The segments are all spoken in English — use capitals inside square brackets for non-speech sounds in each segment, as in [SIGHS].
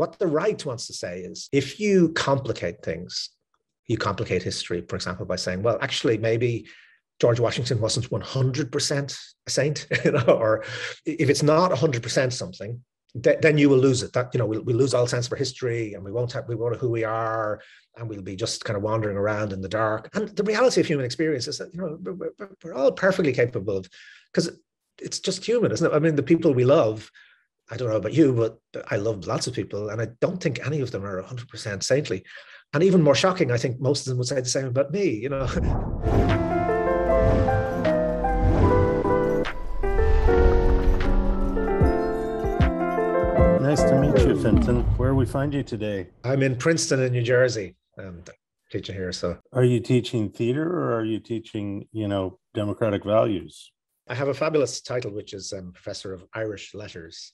what the right wants to say is if you complicate things, you complicate history, for example, by saying, well, actually, maybe George Washington wasn't 100% a saint, [LAUGHS] you know, or if it's not 100% something, th- then you will lose it. That, you know, we'll, we'll lose all sense for history and we won't have, we won't know who we are and we'll be just kind of wandering around in the dark. And the reality of human experience is that, you know, we're, we're all perfectly capable of, because it's just human, isn't it? I mean, the people we love, I don't know about you, but I love lots of people and I don't think any of them are 100% saintly. And even more shocking, I think most of them would say the same about me, you know. [LAUGHS] Nice to meet you, Fintan. Where we find you today? I'm in Princeton, in New Jersey. I'm teaching here. So, are you teaching theater or are you teaching, you know, democratic values? I have a fabulous title, which is um, Professor of Irish Letters.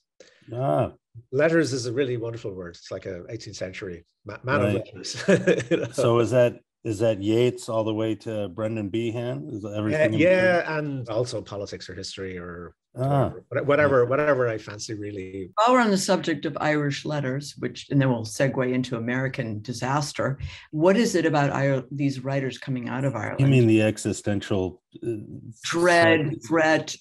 Ah. Letters is a really wonderful word. It's like a 18th century man right. of letters. [LAUGHS] you know? So is that is that Yeats all the way to Brendan Behan? Is everything? Uh, yeah, and also politics or history or ah, whatever, whatever I fancy really. While we're on the subject of Irish letters, which and then we'll segue into American disaster. What is it about these writers coming out of Ireland? You mean the existential uh, dread, threat,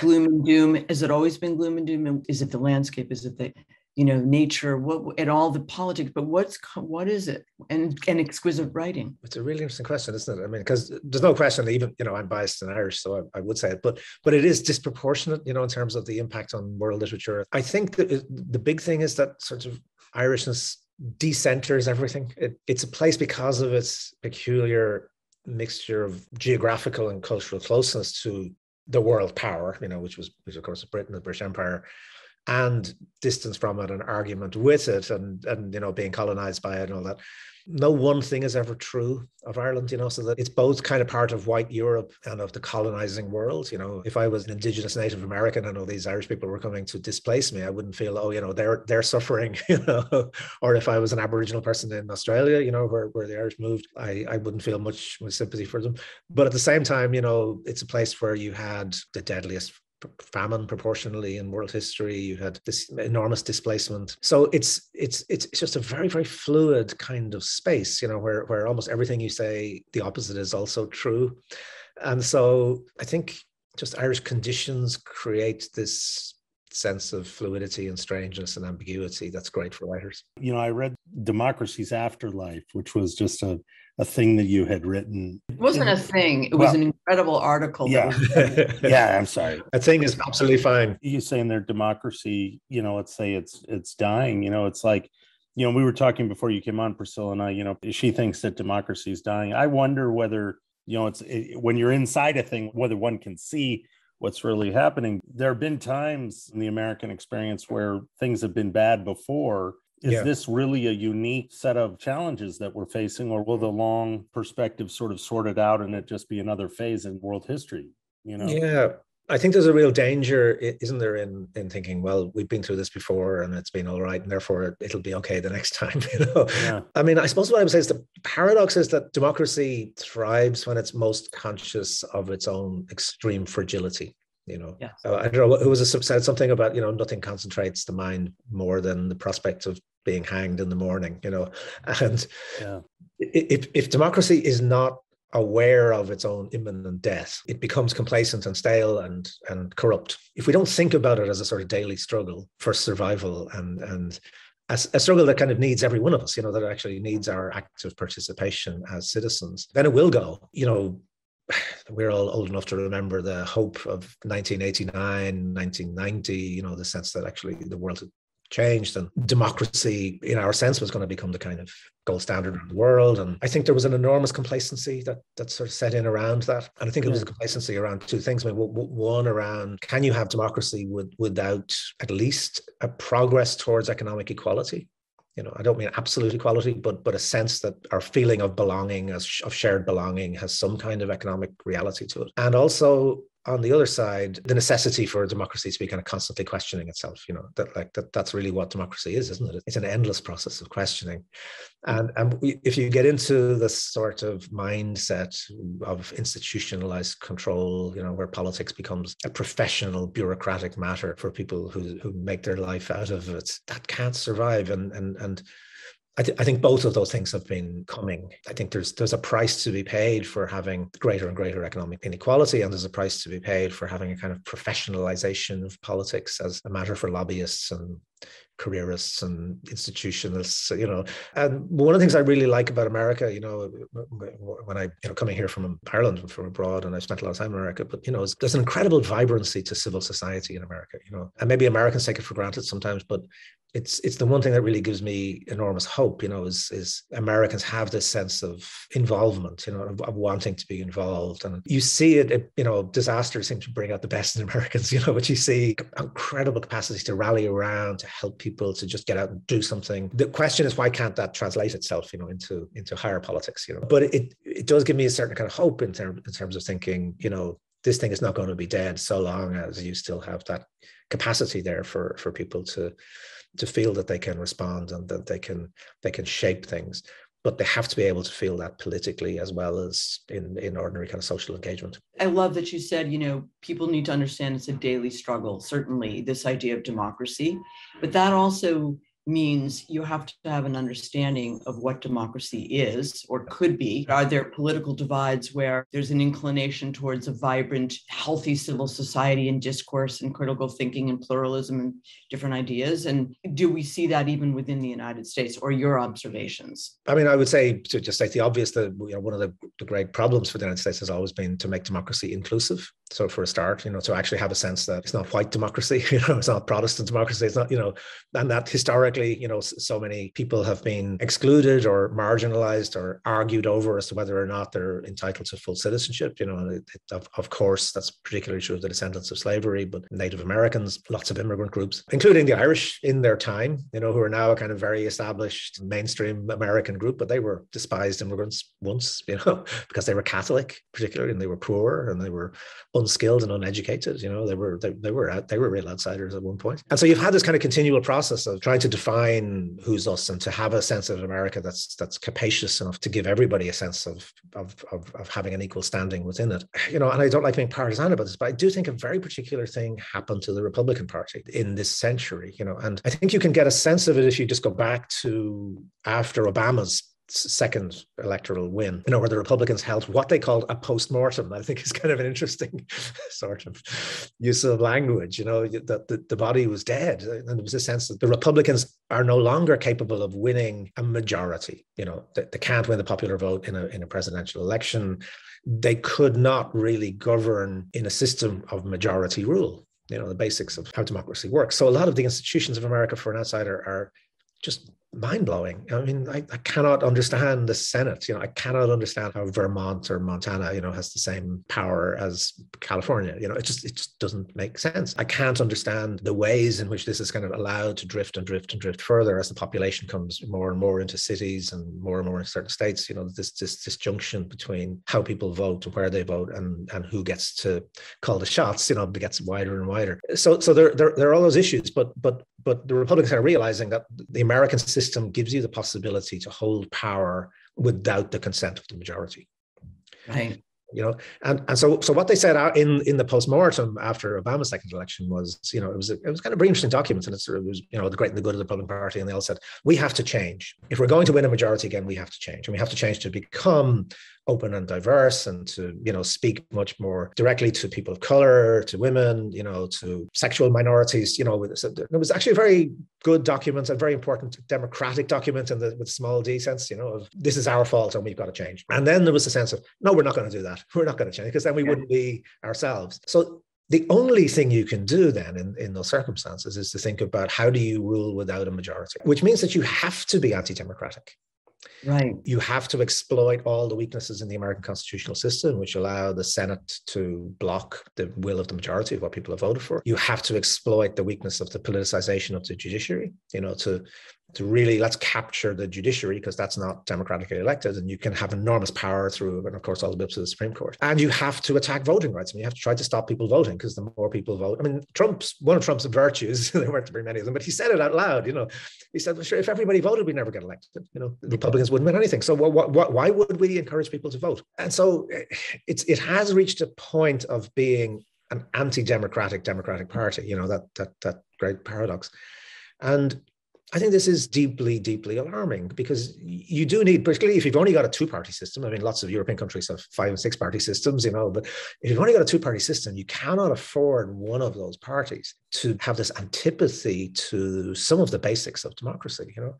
gloom and doom? Has it always been gloom and doom? Is it the landscape? Is it the you know nature what and all the politics but what's what is it and and exquisite writing it's a really interesting question isn't it i mean because there's no question that even you know i'm biased in irish so I, I, would say it but but it is disproportionate you know in terms of the impact on world literature i think that the big thing is that sort of irishness decenters everything it, it's a place because of its peculiar mixture of geographical and cultural closeness to the world power you know which was which of course britain the british empire and distance from it and argument with it and and you know being colonized by it and all that no one thing is ever true of Ireland, you know, so that it's both kind of part of white Europe and of the colonizing world. You know, if I was an indigenous Native American and all these Irish people were coming to displace me, I wouldn't feel, oh, you know, they're they're suffering, [LAUGHS] you know. or if I was an Aboriginal person in Australia, you know, where, where the Irish moved, I, I wouldn't feel much, sympathy for them. But at the same time, you know, it's a place where you had the deadliest famine proportionally in world history. You had this enormous displacement. So it's it's it's just a very very fluid kind of space you know where where almost everything you say the opposite is also true. And so i think just irish conditions create this sense of fluidity and strangeness and ambiguity that's great for writers. You know i read democracy's afterlife which was just a a thing that you had written. It wasn't a thing. It was an incredible article. Yeah. [LAUGHS] yeah. I'm sorry. A thing is absolutely fine. You saying their democracy, you know, let's say it's it's dying, you know, it's like, you know, we were talking before you came on, Priscilla and I, you know, she thinks that democracy is dying. I wonder whether, you know, it's it, when you're inside a thing, whether one can see what's really happening. There have been times in the American experience where things have been bad before is yeah. this really a unique set of challenges that we're facing or will the long perspective sort of sort it out and it just be another phase in world history you know yeah I think there's a real danger, isn't there, in in thinking, well, we've been through this before and it's been all right, and therefore it'll be okay the next [LAUGHS] time. You know, yeah. I mean, I suppose what I would say is the paradox is that democracy thrives when it's most conscious of its own extreme fragility you know yeah. uh, i don't know who was a, said something about you know nothing concentrates the mind more than the prospect of being hanged in the morning you know [LAUGHS] and yeah. if, if democracy is not aware of its own imminent death it becomes complacent and stale and and corrupt if we don't think about it as a sort of daily struggle for survival and and a, a struggle that kind of needs every one of us, you know, that actually needs our active participation as citizens, then it will go. You know, [SIGHS] we're all old enough to remember the hope of 1989, 1990, you know, the sense that actually the world had changed and democracy in our sense was going to become the kind of gold standard of the world. And i think there was an enormous complacency that that sort of set in around that. And i think it was a complacency around two things. I mean, one around can you have democracy with, without at least a progress towards economic equality you know, I don't mean absolute equality, but but a sense that our feeling of belonging, as of shared belonging, has some kind of economic reality to it, and also on the other side, the necessity for democracy to be kind of constantly questioning itself. You know that like that that's really what democracy is, isn't it? It's an endless process of questioning, and and if you get into the sort of mindset of institutionalized control, you know, where politics becomes a professional bureaucratic matter for people who who make their life out of it, that can't survive. And and and I, th- I, think both of those things have been coming. I think there's there's a price to be paid for having greater and greater economic inequality, and there's a price to be paid for having a kind of professionalization of politics as a matter for lobbyists and careerists and institutionalists, you know. And one of the things I really like about America, you know, when I, you know, coming here from Ireland and from abroad, and I've spent a lot of time in America, but, you know, there's an incredible vibrancy to civil society in America, you know, and maybe Americans take it for granted sometimes, but it's it's the one thing that really gives me enormous hope you know is is americans have this sense of involvement you know of, of, wanting to be involved. And you see it, it, you know disasters seem to bring out the best in [LAUGHS] americans you know but you see incredible capacity to rally around to help people to just get out and do something. The question is why can't that translate itself you know into into higher politics you know? But it it does give me a certain kind of hope in, term, in terms of thinking you know this thing is not going to be dead so long as you still have that capacity there for for people to to feel that they can respond and that they can they can shape things but they have to be able to feel that politically as well as in in ordinary kind of social engagement. I love that you said you know people need to understand it's a daily struggle certainly this idea of democracy but that also means you have to have an understanding of what democracy is or could be. Are there political divides where there's an inclination towards a vibrant, healthy civil society and discourse and critical thinking and pluralism and different ideas? And do we see that even within the United States or your observations? I mean, I would say to just state the obvious that you know, one of the, the great problems for the United States has always been to make democracy inclusive. So for a start, you know, to actually have a sense that it's not white democracy, [LAUGHS] you know, it's not Protestant democracy, it's not, you know, and that historically, you know, so many people have been excluded or marginalized or argued over as to whether or not they're entitled to full citizenship. You know, it, it, of, of course, that's particularly true of the descendants of slavery, but Native Americans, lots of immigrant groups, including the Irish in their time, you know, who are now a kind of very established mainstream American group, but they were despised immigrants once, [LAUGHS] you know, because they were Catholic, particularly, and they were poor and they were unskilled and uneducated. You know, they were they, they were out, they were real outsiders at one point. And so you've had this kind of continual process of trying to define who's us and to have a sense of America that's that's capacious enough to give everybody a sense of of of, of having an equal standing within it. [SIGHS] You know, and I don't like being partisan about this, but I do think a very particular thing happened to the Republican Party in this century. You know, and I think you can get a sense of it if you just go back to after Obama's second electoral win, you know, where the Republicans held what they called a post-mortem. I think is kind of an interesting [LAUGHS] sort of use of language, you know, that the, the body was dead. And there was a sense that the Republicans are no longer capable of winning a majority. You know, they, they can't win the popular vote in a, in a presidential election. They could not really govern in a system of majority rule, you know, the basics of how democracy works. So a lot of the institutions of America for an outsider are just mind blowing. I mean, I, I, cannot understand the Senate. You know, I cannot understand how Vermont or Montana, you know, has the same power as California. You know, it just it just doesn't make sense. I can't understand the ways in which this is kind of allowed to drift and drift and drift further as the population comes more and more into cities and more and more in certain states. You know, this this disjunction between how people vote and where they vote and and who gets to call the shots. You know, gets wider and wider. So so there there, there are all those issues, but but but the Republicans are realizing that the American system gives you the possibility to hold power without the consent of the majority. Right. You know, and, and so so what they said in in the postmortem after Obama's second election was, you know, it was a, it was kind of very interesting documents, and it's, it was you know the great and the good of the Republican Party, and they all said we have to change. If we're going to win a majority again, we have to change, and we have to change to become open and diverse and to you know speak much more directly to people of color to women you know to sexual minorities you know with, so it was actually a very good document a very important democratic document in the with small d sense you know of this is our fault and we've got to change. And then there was a sense of no we're not going to do that we're not going to change because then we yeah. wouldn't be ourselves so the only thing you can do then in, in those circumstances is to think about how do you rule without a majority, which means that you have to be anti democratic. Right. You have to exploit all the weaknesses in the American constitutional system, which allow the Senate to block the will of the majority of what people have voted for. You have to exploit the weakness of the politicization of the judiciary, you know, to to really let's capture the judiciary because that's not democratically elected and you can have enormous power through and of course all the up to the supreme court. And you have to attack voting rights I mean, you have to try to stop people voting because the more people vote i mean trump's one of trump's virtues [LAUGHS] there weren't very many of them but he said it out loud you know. He said well, sure if everybody voted we never get elected you know. Republicans wouldn't win anything. So what, what, why would we encourage people to vote? And so eh, it's it has reached a point of being an anti-democratic democratic party you know that that that great paradox. And I think this is deeply, deeply alarming because you do need, particularly if you've only got a two party system. I mean, lots of European countries have five and six party systems, you know, but if you've only got a two party system, you cannot afford one of those parties to have this antipathy to some of the basics of democracy, you know.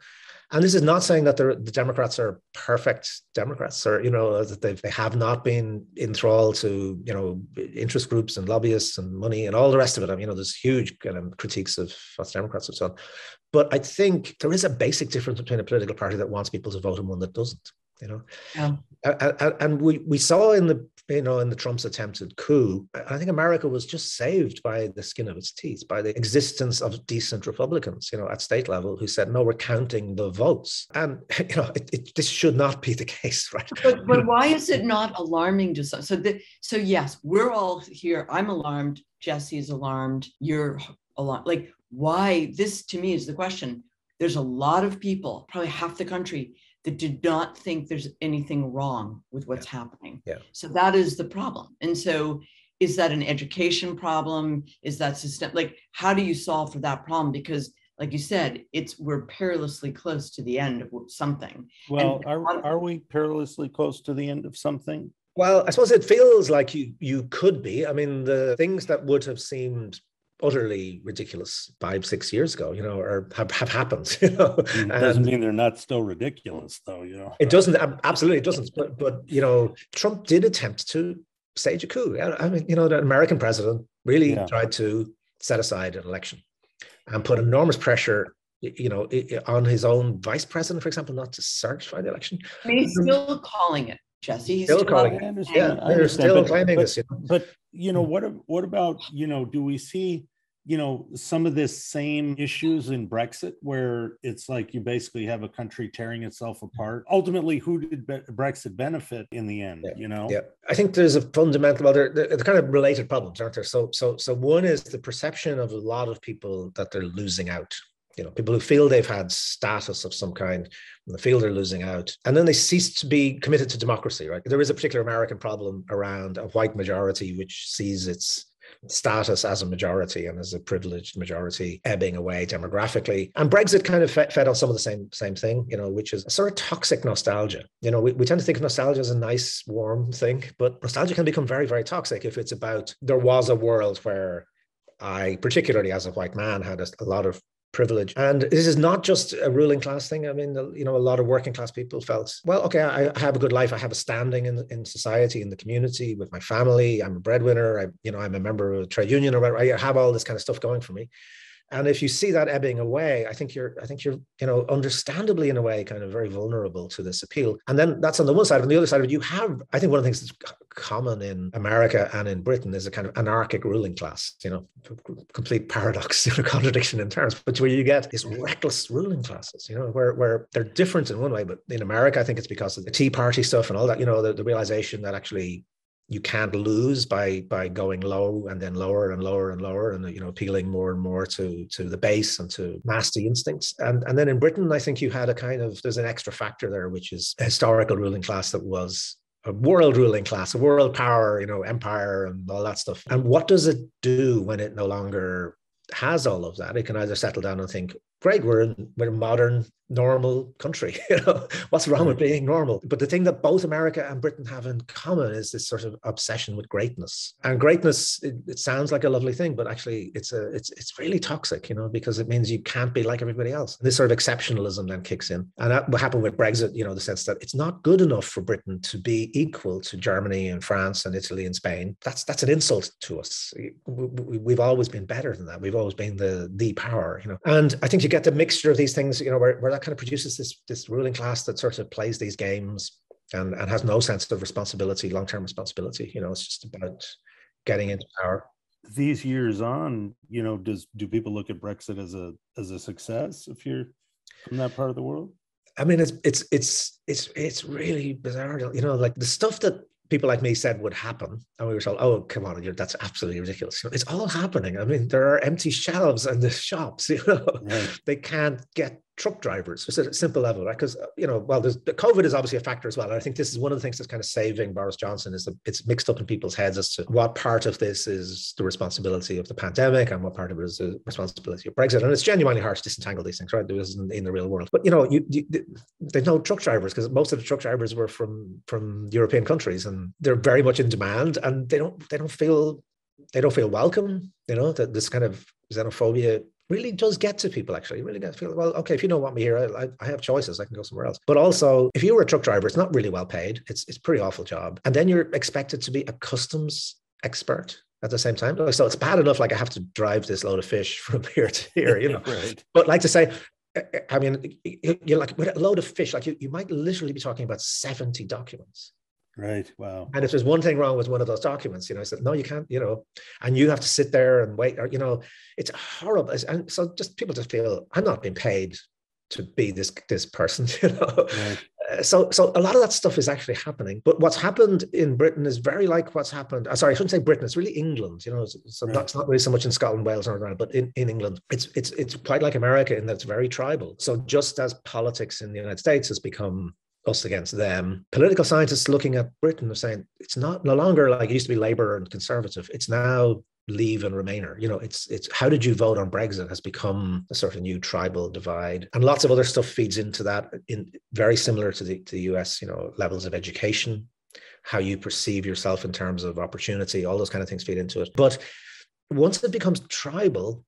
And this is not saying that the Democrats are perfect Democrats, or you know that they they have not been enthralled to you know interest groups and lobbyists and money and all the rest of it. I mean, you know, there's huge kind of critiques of what Democrats have done, but I think there is a basic difference between a political party that wants people to vote and one that doesn't you know? Yeah. and we we saw in the you know in the trump's attempted coup i think america was just saved by the skin of its teeth by the existence of decent republicans you know at state level who said no we're counting the votes. And [LAUGHS] you know it, it, this should not be the case [LAUGHS] right? But, but why is it not alarming to some so the, so yes we're all here i'm alarmed jesse's alarmed you're alarmed like why this to me is the question. There's a lot of people probably half the country that did not think there's anything wrong with what's yeah. happening. Yeah. So that is the problem. And so is that an education problem? Is that system like how do you solve for that problem? Because like you said, it's we're perilously close to the end of something. Well, and, are, are we perilously close to the end of something? Well, I suppose it feels like you you could be. I mean, the things that would have seemed utterly ridiculous five, six years ago, you know, or have, have happened, [LAUGHS] you know. Mm, it doesn't mean they're not still ridiculous, though, you know. It doesn't, absolutely, it doesn't. But, but, you know, Trump did attempt to stage a coup. I mean, you know, the American president really yeah. tried to set aside an election and put enormous pressure you know, on his own vice president, for example, not to certify the election. I mean, he's um, still calling it, Jesse. He's still, still calling it. Yeah, they're still but, claiming but, this. You know? But you know what what about you know do we see you know some of this same issues in brexit where it's like you basically have a country tearing itself apart ultimately who did brexit benefit in the end yeah, you know yeah i think there's a fundamental well they're, they're kind of related problems aren't there so so so one is the perception of a lot of people that they're losing out you know people who feel they've had status of some kind and feel they're losing out and then they cease to be committed to democracy right there is a particular american problem around a white majority which sees its status as a majority and as a privileged majority ebbing away demographically. And Brexit kind of fed, fed on some of the same same thing, you know, which is a sort of toxic nostalgia. You know, we, we tend to think of nostalgia as a nice, warm thing, but nostalgia can become very, very toxic if it's about there was a world where I, particularly as a white man, had a, a lot of privilege. And this is not just a ruling class thing. I mean, you know, a lot of working class people felt, well, okay, I have a good life. I have a standing in, in society, in the community, with my family. I'm a breadwinner. I, you know, I'm a member of a trade union or whatever. I have all this kind of stuff going for me. And if you see that ebbing away, I think you're, I think you're, you know, understandably in a way, kind of very vulnerable to this appeal. And then that's on the one side. On the other side of it, you have, I think one of the things that's common in America and in Britain is a kind of anarchic ruling class, you know, complete paradox, [LAUGHS] you know, contradiction in terms, but where you get these reckless ruling classes, you know, where, where they're different in one way, but in America, I think it's because of the Tea Party stuff and all that, you know, the, the realization that actually you can't lose by by going low and then lower and lower and lower and you know appealing more and more to to the base and to nasty instincts. And and then in britain i think you had a kind of there's an extra factor there which is historical ruling class that was a world ruling class a world power you know empire and all that stuff. And what does it do when it no longer has all of that? It can either settle down and think great we're in, we're modern normal country [LAUGHS] you know? What's wrong with being normal? But the thing that both america and britain have in common is this sort of obsession with greatness. And greatness it, it, sounds like a lovely thing but actually it's a it's it's really toxic you know because it means you can't be like everybody else. This sort of exceptionalism then kicks in. And that what happened with brexit you know the sense that it's not good enough for britain to be equal to germany and france and italy and spain. That's that's an insult to us. We, have always been better than that. We've always been the the power you know? And i think you get the mixture of these things you know where, where that kind of produces this this ruling class that sort of plays these games and, and has no sense of responsibility, long term responsibility. You know, it's just about getting into power. These years on, you know, does do people look at Brexit as a as a success? If you're from that part of the world? I mean, it's it's it's it's it's really bizarre. You know, like the stuff that people like me said would happen, and we were told, "Oh, come on, that's absolutely ridiculous." it's all happening. I mean, there are empty shelves in the shops. [LAUGHS] You know, right. they can't get truck drivers, just a simple level, right? Because you know, well, there's the COVID is obviously a factor as well. And I think this is one of the things that's kind of saving Boris Johnson is that it's mixed up in people's heads as to what part of this is the responsibility of the pandemic and what part of it is the responsibility of Brexit. And it's genuinely hard to disentangle these things, right? There isn't in the real world. But you know, you, you they know truck drivers because most of the truck drivers were from from European countries and they're very much in demand and they don't they don't feel they don't feel welcome. You know, that this kind of xenophobia really does get to people actually. You really get to feel, well, okay, if you don't want me here, I, I have choices. I can go somewhere else. But also, if you were a truck driver, it's not really well paid. It's, it's a pretty awful job. And then you're expected to be a customs expert at the same time. So it's bad enough, like I have to drive this load of fish [LAUGHS] from here to here, you know. [LAUGHS] right. But like to say, eh, eh, I mean, you're like with a load of fish, like you, you might literally be talking about 70 documents. Right. Wow. And if there's one thing wrong with one of those documents, you know, I said, no, you can't, you know, and you have to sit there and wait, or, you know, it's horrible. And so just people just feel I'm not being paid to be this this person, [LAUGHS] you know. Right. Uh, so so a lot of that stuff is actually happening. But what's happened in Britain is very like what's happened. Uh, sorry, I shouldn't say Britain. It's really England. You know, so right. that's not really so much in Scotland, Wales, or Ireland, but in, in England, it's it's it's quite like America in that it's very tribal. So just as politics in the United States has become us against them. Political scientists looking at Britain are saying it's not no longer like it used to be Labour and Conservative. It's now Leave and Remainer. You know, it's it's how did you vote on Brexit has become a sort of new tribal divide, and lots of other stuff feeds into that. In very similar to the to the US, you know, levels of education, how you perceive yourself in terms of opportunity, all those kind of things feed into it. But once it becomes tribal,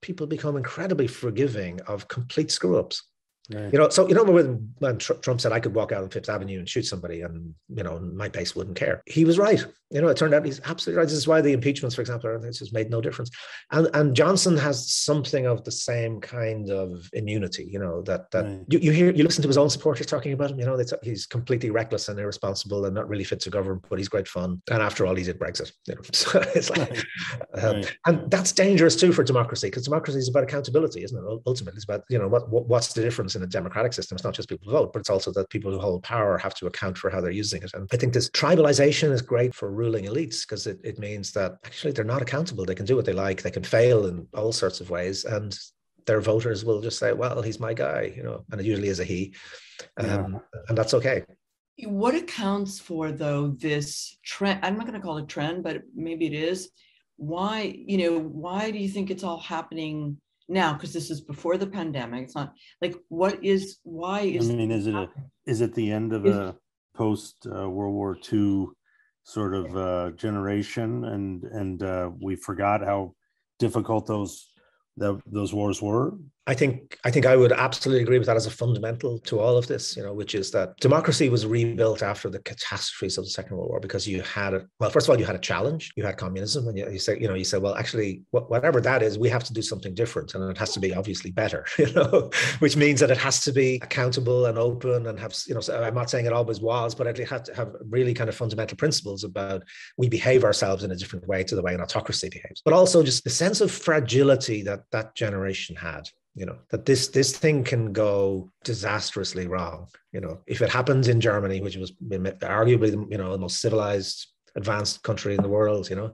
people become incredibly forgiving of complete screw ups. Right. You know, so you know when, when Trump said I could walk out on Fifth Avenue and shoot somebody, and you know my base wouldn't care. He was right. You know, it turned out he's absolutely right. This is why the impeachments, for example, this has made no difference. And and Johnson has something of the same kind of immunity. You know that that right. you, you hear you listen to his own supporters talking about him. You know, he's completely reckless and irresponsible and not really fit to govern, but he's great fun. And after all, he did Brexit. You know, [LAUGHS] so it's like, right. Um, and that's dangerous too for democracy because democracy is about accountability, isn't it? Ultimately, it's about you know what, what what's the difference in a democratic system. It's not just people vote, but it's also that people who hold power have to account for how they're using it. And I think this tribalization is great for ruling elites because it, it means that actually they're not accountable. They can do what they like, they can fail in all sorts of ways. And their voters will just say, well, he's my guy, you know, and it usually is a he. Um, yeah. And that's okay. What accounts for, though, this trend? I'm not going to call it a trend, but maybe it is. Why, you know, why do you think it's all happening now because this is before the pandemic it's not like what is why is i mean is it a, is it the end of a post uh, world war ii sort of uh, generation? And and uh, we forgot how difficult those those wars were I think I think I would absolutely agree with that as a fundamental to all of this, you know, which is that democracy was rebuilt after the catastrophes of the Second World War because you had a well, first of all, you had a challenge, you had communism, and you, you say, you know, you said, well, actually, whatever that is, we have to do something different, and it has to be obviously better, [LAUGHS] you know, which means that it has to be accountable and open and have, you know, so I'm not saying it always was, but it had to have really kind of fundamental principles about we behave ourselves in a different way to the way an autocracy behaves, but also just the sense of fragility that that generation had you know that this this thing can go disastrously wrong. You know if it happens in germany which was arguably you know the most civilized advanced country in the world you know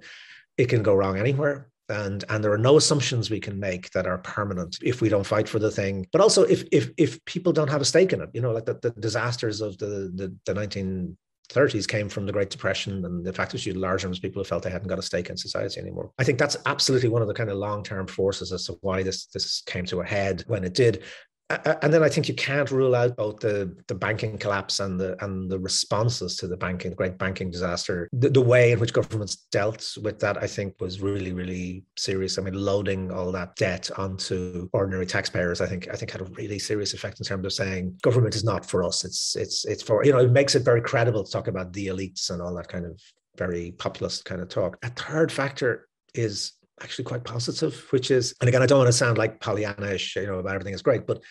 it can go wrong anywhere. And and there are no assumptions we can make that are permanent if we don't fight for the thing. But also if if if people don't have a stake in it you know like the, the disasters of the the, the 19 30s came from the Great Depression and the fact that you had large numbers of people who felt they hadn't got a stake in society anymore. I think that's absolutely one of the kind of long-term forces as to why this this came to a head when it did and then I think you can't rule out both the, the banking collapse and the and the responses to the banking, the great banking disaster. The, the, way in which governments dealt with that, I think, was really, really serious. I mean, loading all that debt onto ordinary taxpayers, I think, I think had a really serious effect in terms of saying government is not for us. It's it's it's for you know, it makes it very credible to talk about the elites and all that kind of very populist kind of talk. A third factor is actually quite positive, which is, and again, I don't want to sound like Pollyannish, you know, about everything is great, but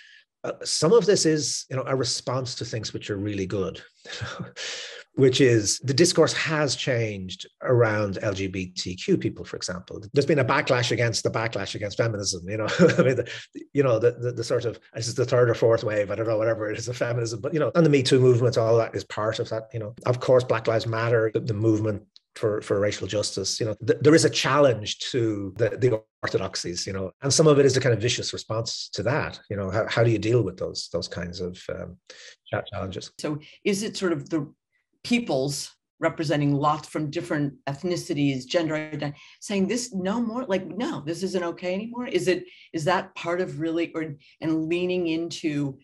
uh, some of this is you know a response to things which are really good [LAUGHS] which is the discourse has changed around LGBTQ people, for example. There's been a backlash against the backlash against feminism. You know, [LAUGHS] I mean, the, you know, the, the, the sort of this is the third or fourth wave. I don't know, whatever it is of feminism, but you know, and the Me Too movement, all that is part of that. You know, of course, Black Lives Matter, the, the movement for, for racial justice. You know, th- there is a challenge to the, the orthodoxies, you know, and some of it is a kind of vicious response to that. You know, how, how do you deal with those those kinds of um, challenges? So is it sort of the peoples representing lots from different ethnicities, gender saying this no more, like, no, this isn't okay anymore? Is it, is that part of really, or, and leaning into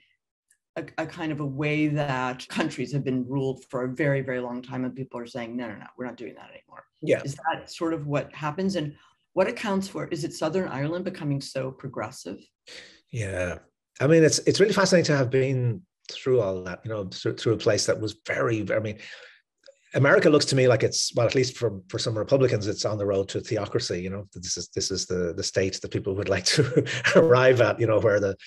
a, a, kind of a way that countries have been ruled for a very, very long time, and people are saying, no, no, no, we're not doing that anymore. Yeah. Is that sort of what happens? And what accounts for, is it Southern Ireland becoming so progressive? Yeah. I mean, it's it's really fascinating to have been through all that, you know, through, through a place that was very, I mean, America looks to me like it's well, at least for for some Republicans, it's on the road to theocracy. You know, this is this is the the state that people would like to [LAUGHS] arrive at. You know, where the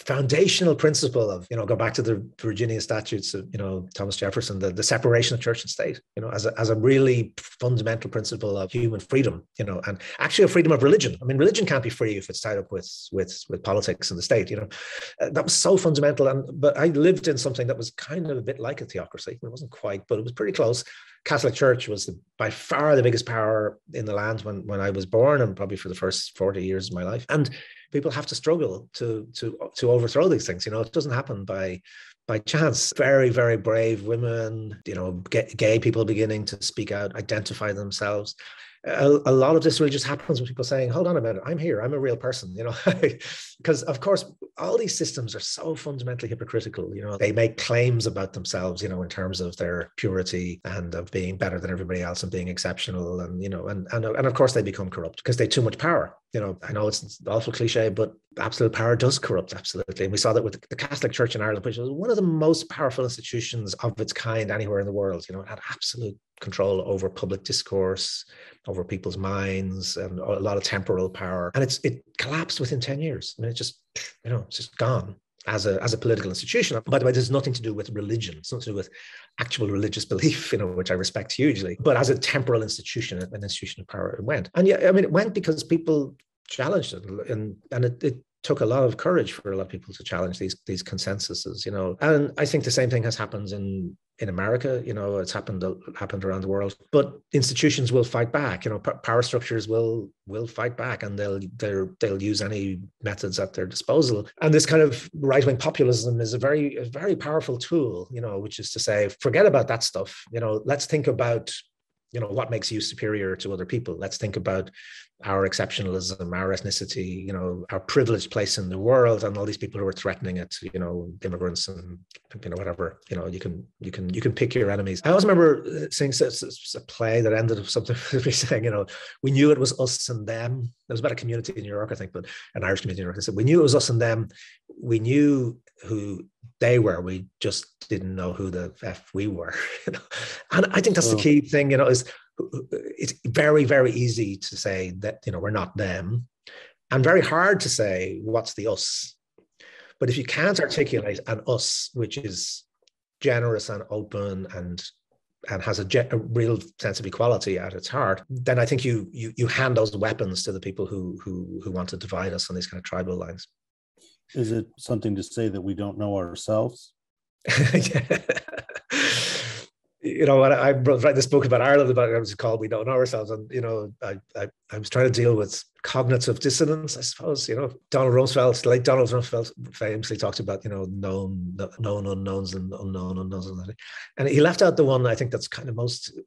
foundational principle of you know go back to the virginia statutes of you know thomas jefferson the, the separation of church and state you know as a, as a really fundamental principle of human freedom you know and actually a freedom of religion. I mean religion can't be free if it's tied up with with with politics and the state you know. Uh, that was so fundamental and but i lived in something that was kind of a bit like a theocracy. It wasn't quite but it was pretty close. Catholic Church was the, by far the biggest power in the land when, when I was born, and probably for the first 40 years of my life. And people have to struggle to to to overthrow these things. You know, it doesn't happen by by chance. Very very brave women, you know, gay, gay people beginning to speak out, identify themselves. A, a, lot of this really just happens with people saying, "Hold on a minute, I'm here. I'm a real person." You know, [LAUGHS] because of course all these systems are so fundamentally hypocritical. You know, they make claims about themselves. You know, in terms of their purity and of being better than everybody else and being exceptional, and you know, and and and of course they become corrupt because they have too much power you know, I know it's an awful cliche, but absolute power does corrupt absolutely. And we saw that with the Catholic Church in Ireland, which was one of the most powerful institutions of its kind anywhere in the world. You know, it had absolute control over public discourse, over people's minds, and a lot of temporal power. And it's it collapsed within 10 years. I mean, it's just, you know, it's just gone as a as a political institution. By the way, there's nothing to do with religion. It's nothing to do with actual religious [LAUGHS] belief, you know, which I respect hugely. But as a temporal institution, an institution of power, it went. And yeah, I mean, it went because people challenged it, and and it, it took a lot of courage for a lot of people to challenge these these consensuses, you know. And I think the same thing has happened in in America. You know, it's happened happened around the world. But institutions will fight back. You know, power structures will will fight back, and they'll they'll they'll use any methods at their disposal. And this kind of right wing populism is a very a very powerful tool. You know, which is to say, forget about that stuff. You know, let's think about you know what makes you superior to other people let's think about our exceptionalism, our ethnicity, you know, our privileged place in the world, and all these people who are threatening it, you know, immigrants and you know whatever, you know, you can you can you can pick your enemies. I always remember uh, seeing a play that ended up something [LAUGHS] saying, you know, we knew it was us and them. There was about a community in New York, I think, but an Irish community in New York. They said we knew it was us and them. We knew who they were. We just didn't know who the f we were. [LAUGHS] You know? And I think that's the key thing. You know, is it's very very easy to say that you know we're not them and very hard to say what's the us but if you can't articulate an us which is generous and open and and has a, ge- a, real sense of equality at its heart, then I think you you you hand those weapons to the people who who who want to divide us on these kind of tribal lines. Is it something to say that we don't know ourselves? [LAUGHS] you know, I, I writing this book about Ireland about it was called "We Don't Know Ourselves," and you know, I, I, I was trying to deal with cognitive dissonance, I suppose. You know, Donald Rumsfeld, like Donald Rumsfeld, famously talked about you know known known unknowns and unknown unknowns, and he left out the one I think that's kind of most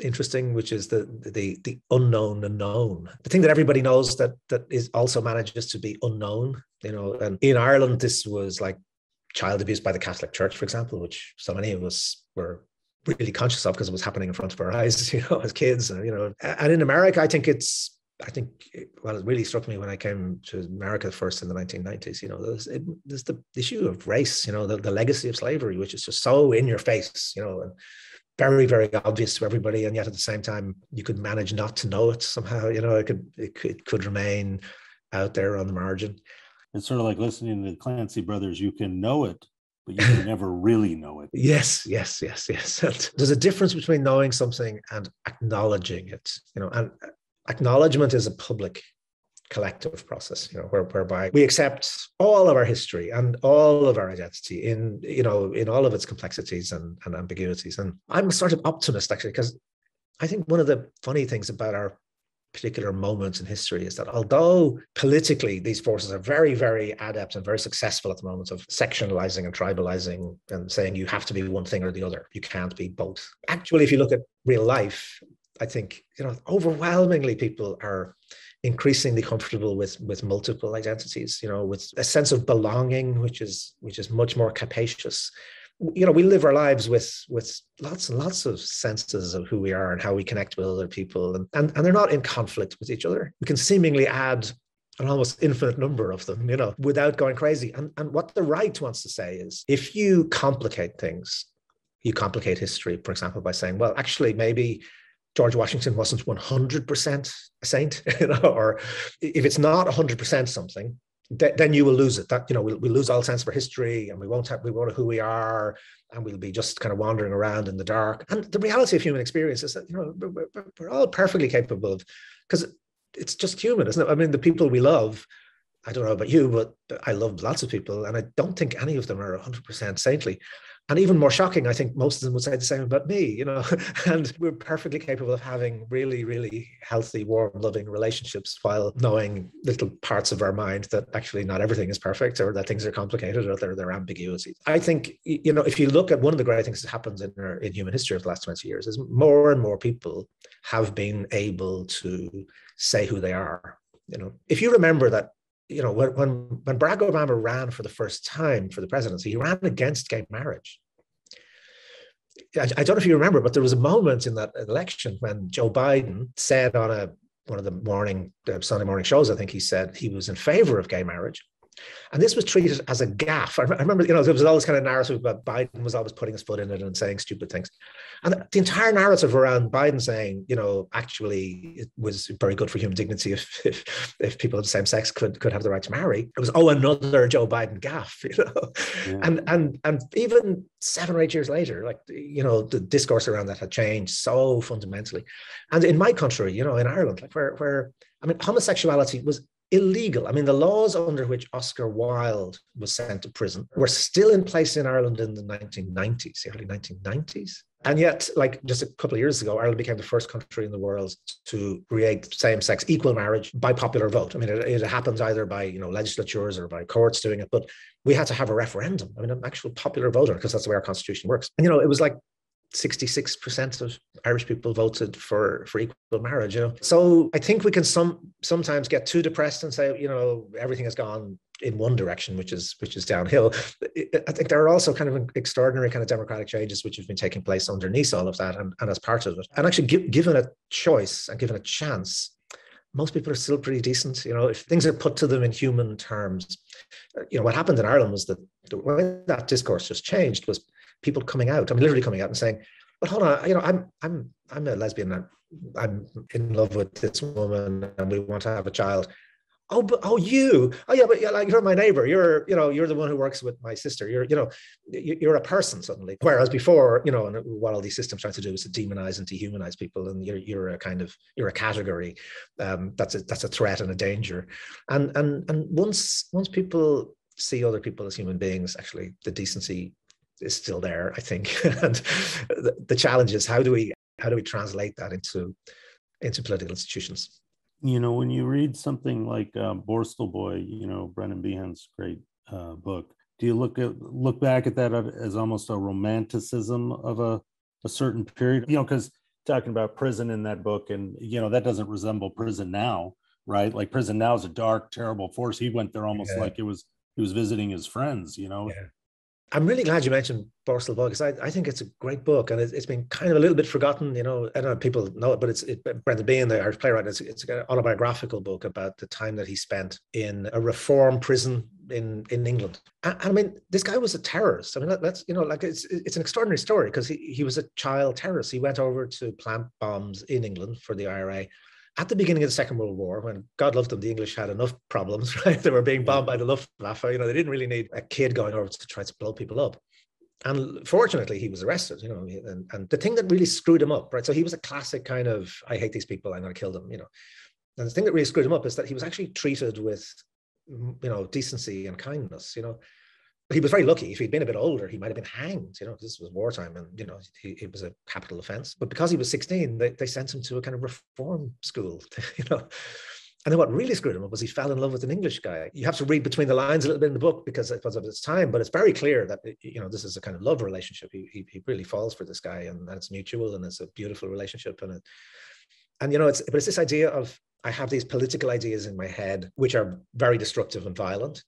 interesting, which is the the the unknown unknown, the thing that everybody knows that that is also manages to be unknown. You know, and in Ireland, this was like child abuse by the Catholic Church, for example, which so many of us were really conscious of because it was happening in front of our eyes, [LAUGHS] you know, as kids. And, you know, and in America, I think it's, I think, well, it really struck me when I came to America first in the 1990s. You know, there's, it, there's the issue of race, you know, the, the legacy of slavery, which is just so in your face, you know, and very, very obvious to everybody. And yet at the same time, you could manage not to know it somehow. You know, it could, it could, it could remain out there on the margin. it's sort of like listening to the Clancy brothers. You can know it, but you can never really know it. Yes, yes, yes, yes. [LAUGHS] There's a difference between knowing something and acknowledging it. You know, and acknowledgement is a public collective process you know where, whereby we accept all of our history and all of our identity in you know in all of its complexities and, and ambiguities and i'm a sort of optimist actually because i think one of the funny things about our particular moments in history is that although politically these forces are very, very adept and very successful at the moment of sectionalizing and tribalizing and saying you have to be one thing or the other, you can't be both. Actually, if you look at real life, I think you know overwhelmingly people are increasingly comfortable with with multiple identities you know with a sense of belonging which is which is much more capacious you know we live our lives with with lots and lots of senses of who we are and how we connect with other people. And, and and they're not in conflict with each other. We can seemingly add an almost infinite number of them you know without going crazy. And and what the right wants to say is if you complicate things you complicate history for example by saying well actually maybe George Washington wasn't 100% a saint, [LAUGHS] you know, or if it's not 100% something, th- then you will lose it. That you know, we'll, we'll lose all sense for history, and we won't have we won't know who we are, and we'll be just kind of wandering around in the dark. And the reality of human experience is that you know we're, we're all perfectly capable of, because it's just human, isn't it? I mean, the people we love. I don't know about you, but I love lots of people, and I don't think any of them are 100% saintly and even more shocking, I think most of them would say the same about me, you know, [LAUGHS] and we're perfectly capable of having really, really healthy, warm, loving relationships while knowing little parts of our mind that actually not everything is perfect or that things are complicated or there, are ambiguities. I think, you know, if you look at one of the great things that happens in, our, in human history of the last 20 years is more and more people have been able to say who they are. You know, if you remember that you know, when, when, when Barack Obama ran for the first time for the presidency, he ran against gay marriage. I, I don't know if you remember, but there was a moment in that election when Joe Biden said on a one of the morning uh, Sunday morning shows, I think he said he was in favor of gay marriage. And this was treated as a gaffe. I, remember, you know, there was all this kind of narrative about Biden was always putting his foot in it and saying stupid things. And the entire narrative around Biden saying, you know, actually it was very good for human dignity if [LAUGHS] if, if people of the same sex could could have the right to marry. It was oh another Joe Biden gaffe, [LAUGHS] you know. Yeah. And and and even seven or eight years later, like you know, the discourse around that had changed so fundamentally. And in my country, you know, in Ireland, like where where I mean, homosexuality was illegal. I mean, the laws under which Oscar Wilde was sent to prison were still in place in Ireland in the 1990s, the early 1990s. And yet, like just a couple of years ago, Ireland became the first country in the world to create same-sex equal marriage by popular vote. I mean, it, it happens either by you know legislatures or by courts doing it, but we had to have a referendum. I mean, an actual popular voter because that's the way our constitution works. And you know, it was like 66% of Irish people voted for, for equal marriage, you know. So I think we can some sometimes get too depressed and say, you know, everything has gone in one direction, which is which is downhill. I think there are also kind of extraordinary kind of democratic changes which have been taking place underneath all of that and, and as part of it. And actually give, given a choice and given a chance, most people are still pretty decent. You know, if things are put to them in human terms, you know, what happened in Ireland was that the way that discourse just changed was people coming out. I mean, literally coming out and saying, "But hold on, you know, I'm I'm I'm a lesbian. I'm, I'm in love with this woman, and we want to have a child." Oh, but oh, you, oh yeah, but yeah, like you're my neighbor. You're, you know, you're the one who works with my sister. You're, you know, you're a person suddenly. Whereas before, you know, and what all these systems try to do is to demonize and dehumanize people, and you're you're a kind of you're a category. Um, that's a that's a threat and a danger. And and and once once people see other people as human beings, actually, the decency is still there, I think. [LAUGHS] and the, the challenge is how do we how do we translate that into into political institutions? You know, when you read something like uh, Borstal Boy, you know Brendan Behan's great uh, book, do you look at look back at that as almost a romanticism of a a certain period? You know, because talking about prison in that book, and you know that doesn't resemble prison now, right? Like prison now is a dark, terrible force. He went there almost yeah. like it was he was visiting his friends, you know. Yeah. I'm really glad you mentioned Borstal Boy because I, I think it's a great book and it, has been kind of a little bit forgotten. You know, I don't know if people know it, but it's it, Brendan Behan, the Irish playwright. It's, it's an autobiographical book about the time that he spent in a reform prison in in England. And, I mean, this guy was a terrorist. I mean, that, that's you know, like it's it's an extraordinary story because he he was a child terrorist. He went over to plant bombs in England for the IRA at the beginning of the Second World War, when God loved them, the English had enough problems, [LAUGHS] right? They were being bombed by the Luftwaffe. You know, they didn't really need a kid going over to try to blow people up. And fortunately, he was arrested, you know, and, and the thing that really screwed him up, right? So he was a classic kind of, I hate these people, I'm going to kill them, you know. And the thing that really screwed him up is that he was actually treated with, you know, decency and kindness, you know he was very lucky. If he'd been a bit older, he might have been hanged. You know, this was wartime, and you know, he, it was a capital offense. But because he was 16, they, they sent him to a kind of reform school. [LAUGHS] You know, and then what really screwed him up was he fell in love with an English guy. You have to read between the lines a little bit in the book because it was of its time, but it's very clear that you know this is a kind of love relationship. He he, he really falls for this guy, and, and it's mutual, and it's a beautiful relationship, and it, and you know, it's but it's this idea of I have these political ideas in my head which are very destructive and violent,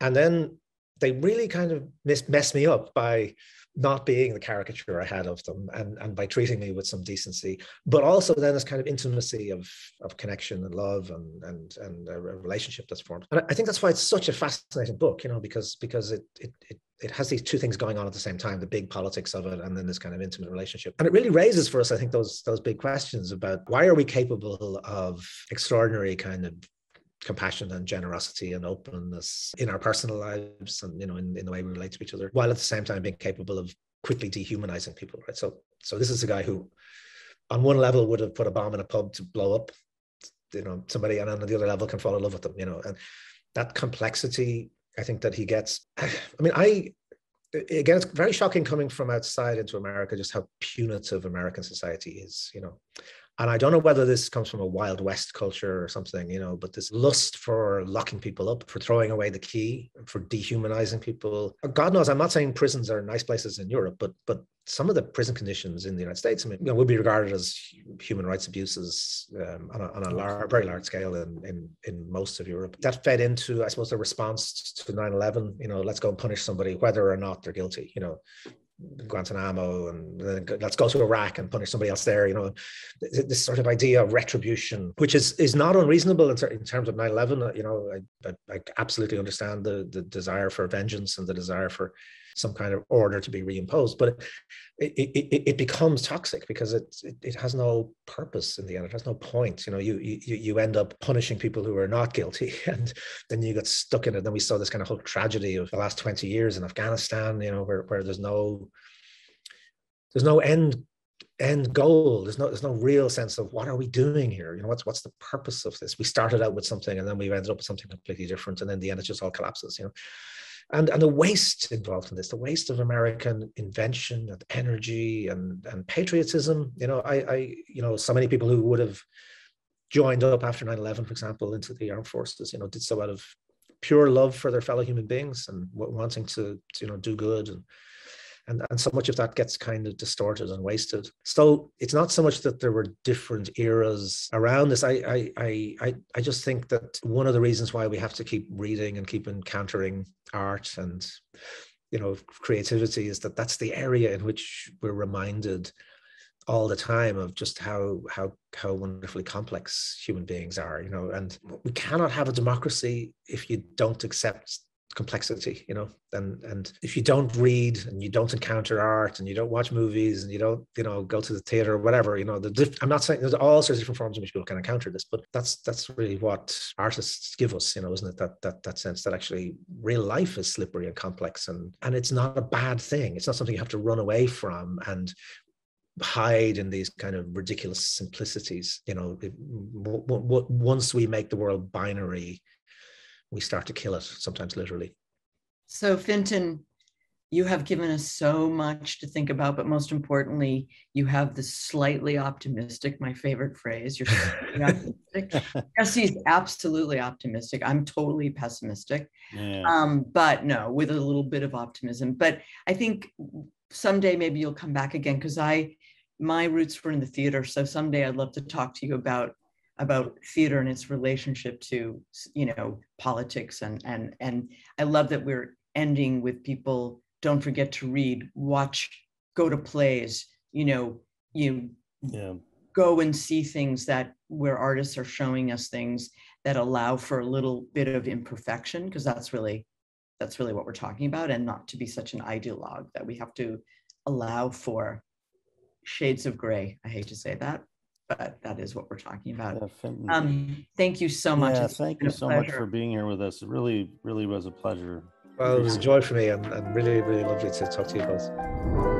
and then they really kind of mess, me up by not being the caricature I had of them and, and by treating me with some decency, but also then this kind of intimacy of, of connection and love and, and, and a relationship that's formed. And I think that's why it's such a fascinating book, you know, because, because it, it, it, it has these two things going on at the same time, the big politics of it, and then this kind of intimate relationship. And it really raises for us, I think, those, those big questions about why are we capable of extraordinary kind of compassion and generosity and openness in our personal lives and you know in, in the way we relate to each other while at the same time being capable of quickly dehumanizing people right? So so this is a guy who on one level would have put a bomb in a pub to blow up you know somebody and on the other level can fall in love with them you know? And that complexity i think that he gets [SIGHS] i mean i again it's very shocking coming from outside into america just how punitive american society is you know and I don't know whether this comes from a Wild West culture or something, you know, but this lust for locking people up, for throwing away the key, for dehumanizing people. God knows, I'm not saying prisons are nice places in Europe, but but some of the prison conditions in the United States, I mean, you know, would be regarded as human rights abuses um, on a, on a large, very large scale in, in in most of Europe. That fed into, I suppose, the response to 9/11. You know, let's go and punish somebody, whether or not they're guilty. You know, Guantanamo and let's go to Iraq and punish somebody else there. You know, this sort of idea of retribution, which is is not unreasonable in, in terms of 9/11. Uh, you know, I, I, I, absolutely understand the the desire for vengeance and the desire for some kind of order to be reimposed, but it, it, it becomes toxic because it, it, it has no purpose in the end. It has no point. You know, you you you end up punishing people who are not guilty, [LAUGHS] and then you get stuck in it. Then we saw this kind of whole tragedy of the last twenty years in Afghanistan. You know, where where there's no there's no end end goal. There's no there's no real sense of what are we doing here? You know, what's what's the purpose of this? We started out with something and then we ended up with something completely different, and then the end it just all collapses. You know, and and the waste involved in this, the waste of American invention and energy and and patriotism. You know, I I you know so many people who would have joined up after 9-11 for example into the armed forces you know did so out of pure love for their fellow human beings and wanting to, to you know do good and and, and so much of that gets kind of distorted and wasted. So it's not so much that there were different eras around this. I I I I just think that one of the reasons why we have to keep reading and keep encountering art and you know creativity is that that's the area in which we're reminded all the time of just how how how wonderfully complex human beings are you know and we cannot have a democracy if you don't accept complexity you know? And and if you don't read and you don't encounter art and you don't watch movies and you don't you know go to the theater or whatever you know the diff- i'm not saying there's all sorts of different forms in which people can encounter this but that's that's really what artists give us you know isn't it? That that that sense that actually real life is slippery and complex and and it's not a bad thing. It's not something you have to run away from and hide in these kind of ridiculous simplicities you know? It, w- w- once we make the world binary we start to kill it, sometimes literally. So, Fintan, you have given us so much to think about, but most importantly, you have the slightly optimistic, my favorite phrase. You're slightly [LAUGHS] optimistic. Jesse's absolutely optimistic. I'm totally pessimistic. Yeah. Um, but no, with a little bit of optimism. But I think someday maybe you'll come back again because I my roots were in the theater. So someday I'd love to talk to you about about theater and its relationship to you know politics and and and I love that we're ending with people don't forget to read watch go to plays you know you yeah. go and see things that where artists are showing us things that allow for a little bit of imperfection because that's really that's really what we're talking about and not to be such an ideologue that we have to allow for shades of gray i hate to say that but that is what we're talking about. Definitely. Um, thank you so much. Yeah, thank you a so much for being here with us. It really, really was a pleasure. Well, it was a joy for me and, and really, really lovely to talk to you both.